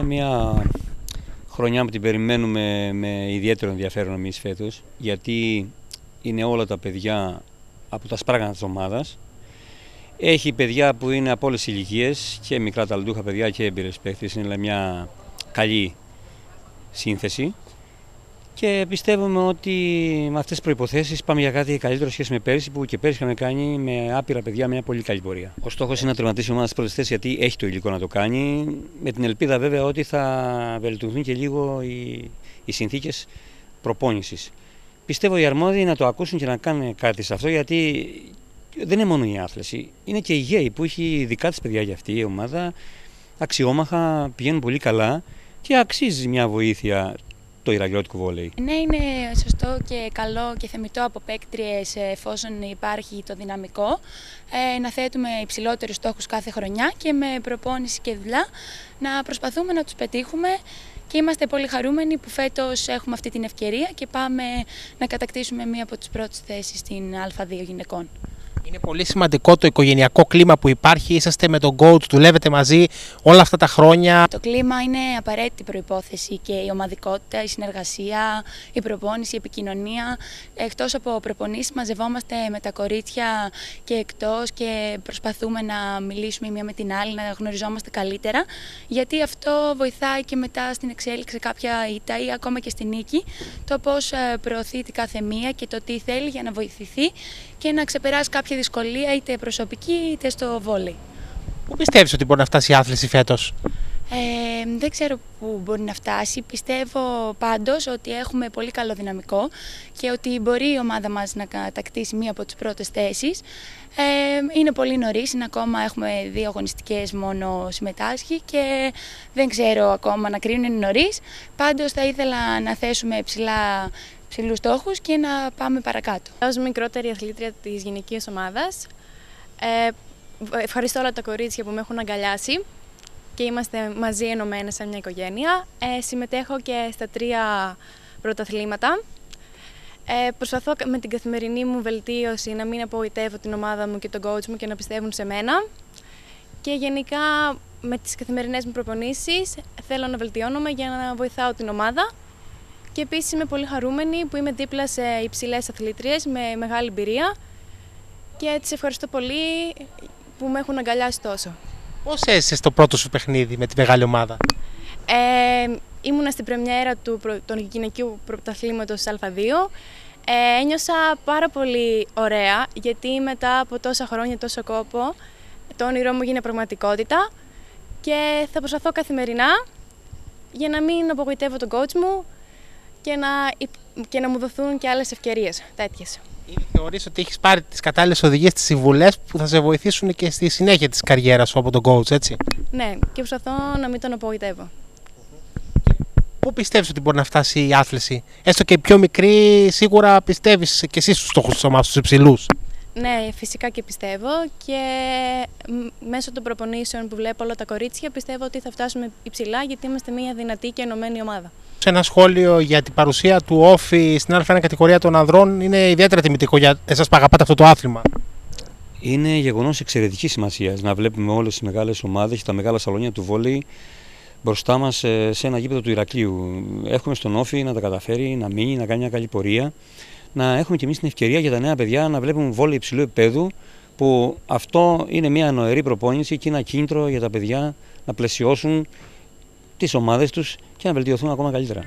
μια χρονιά που την περιμένουμε με ιδιαίτερο ενδιαφέρον εμείς φέτος, γιατί είναι όλα τα παιδιά από τα σπράγανα της ομάδας. Έχει παιδιά που είναι από όλες τις ηλικίες και μικρά ταλντούχα παιδιά και έμπειρες παίχτες, είναι μια καλή σύνθεση. Και πιστεύουμε ότι με αυτές τις προϋποθέσεις πάμε για κάτι καλύτερο σχέση με πέρυσι που και πέρυσι είχαμε κάνει με άπειρα παιδιά μια πολύ καλή πορεία. Ο στόχος είναι να τερματίσει η ομάδα στις πρώτες θέσεις γιατί έχει το υλικό να το κάνει με την ελπίδα βέβαια ότι θα βελτιωθούν και λίγο οι, οι συνθήκες προπόνησης. Πιστεύω οι αρμόδιοι να το ακούσουν και να κάνουν κάτι σε αυτό γιατί δεν είναι μόνο η άθληση, είναι και η γέοι που έχει δικά της παιδιά για αυτή η ομάδα, αξιόμαχα, πηγαίνουν πολύ καλά και αξίζει μια βοήθεια το Ιραγιώτικο βόλεϊ. Ναι, είναι σωστό και καλό και θεμητό από παίκτριες εφόσον υπάρχει το δυναμικό ε, να θέτουμε υψηλότερους στόχους κάθε χρονιά και με προπόνηση και δουλειά να προσπαθούμε να τους πετύχουμε και είμαστε πολύ χαρούμενοι που φέτος έχουμε αυτή την ευκαιρία και πάμε να κατακτήσουμε μία από τις πρώτες θέσεις στην Α2 γυναικών. Είναι πολύ σημαντικό το οικογενειακό κλίμα που υπάρχει. Είσαστε με τον coach, δουλεύετε μαζί όλα αυτά τα χρόνια. Το κλίμα είναι απαραίτητη προπόθεση και η ομαδικότητα, η συνεργασία, η προπόνηση, η επικοινωνία. Εκτός από προπονήσεις, μαζευόμαστε με τα κορίτσια και εκτός και προσπαθούμε να μιλήσουμε μία με την άλλη, να γνωριζόμαστε καλύτερα. Γιατί αυτό βοηθάει και μετά στην εξέλιξη κάποια ήττα ή ακόμα και στην νίκη. Το πώς ε, προωθεί την κάθε μία και το τι θέλει για να βοηθηθεί και να ξεπεράσει κάποια δυσκολία είτε προσωπική είτε στο βόλεϊ. Πού πιστεύεις ότι μπορεί να φτάσει η άθληση φέτος; Ε, δεν ξέρω πού μπορεί να φτάσει. Πιστεύω πάντως ότι έχουμε πολύ καλό δυναμικό και ότι μπορεί η ομάδα μας να κατακτήσει μία από τις πρώτες θέσεις. Ε, είναι πολύ νωρίς, είναι ακόμα έχουμε δύο αγωνιστικές μόνο συμμετάσχει και δεν ξέρω ακόμα να κρίνουν είναι νωρίς. Πάντως θα ήθελα να θέσουμε ψηλά ψηλούς στόχους και να πάμε παρακάτω. Ως μικρότερη αθλήτρια της γυναικείας ομάδας, ε, ευχαριστώ όλα τα κορίτσια που με έχουν αγκαλιάσει και είμαστε μαζί ενωμένες σαν μια οικογένεια. Ε, συμμετέχω και στα τρία πρωταθλήματα. Ε, προσπαθώ με την καθημερινή μου βελτίωση να μην απογοητεύω την ομάδα μου και τον coach μου και να πιστεύουν σε μένα. Και γενικά με τις καθημερινές μου προπονήσεις θέλω να βελτιώνομαι για να βοηθάω την ομάδα και επίσης είμαι πολύ χαρούμενη που είμαι δίπλα σε υψηλές αθλήτριες με μεγάλη εμπειρία και τις ευχαριστώ πολύ που με έχουν αγκαλιάσει τόσο. Πώς έζησες το πρώτο σου παιχνίδι με τη μεγάλη ομάδα, ε, Ήμουνα στην πρεμιέρα του τον γυναικείου πρωταθλήματος Α2. Ε, ένιωσα πάρα πολύ ωραία γιατί μετά από τόσα χρόνια, τόσο κόπο, το όνειρό μου γίνει πραγματικότητα και θα προσπαθώ καθημερινά για να μην απογοητεύω τον coach μου και να, και να μου δοθούν και άλλες ευκαιρίες τέτοιες. Ήδη θεωρείς ότι έχεις πάρει τις κατάλληλες οδηγίες, τις συμβουλές που θα σε βοηθήσουν και στη συνέχεια της καριέρας σου από τον coach, έτσι; Ναι, και προσπαθώ να μην τον απογοητεύω. Πού πιστεύεις ότι μπορεί να φτάσει η άθληση, έστω και πιο μικρή, σίγουρα πιστεύεις και εσύ στους στόχους της ομάδας, στους υψηλούς. Ναι, φυσικά και πιστεύω και μέσω των προπονήσεων που βλέπω όλα τα κορίτσια πιστεύω ότι θα φτάσουμε υψηλά γιατί είμαστε μια δυνατή και ενωμένη ομάδα. Σε ένα σχόλιο για την παρουσία του Όφη στην Α1 κατηγορία των ανδρών είναι ιδιαίτερα τιμητικό για εσάς που αγαπάτε αυτό το άθλημα. Είναι γεγονός εξαιρετικής σημασίας να βλέπουμε όλες τις μεγάλες ομάδες και τα μεγάλα σαλόνια του βόλεϊ μπροστά μας σε ένα γήπεδο του Ηρακλείου. Έχουμε στον Όφη να τα καταφέρει, να μείνει, να κάνει μια καλή πορεία να έχουμε και εμείς την ευκαιρία για τα νέα παιδιά να βλέπουν βόλιο υψηλού επίπεδου, που αυτό είναι μια νοερή προπόνηση και ένα κίνητρο για τα παιδιά να πλαισιώσουν τις ομάδες τους και να βελτιωθούν ακόμα καλύτερα.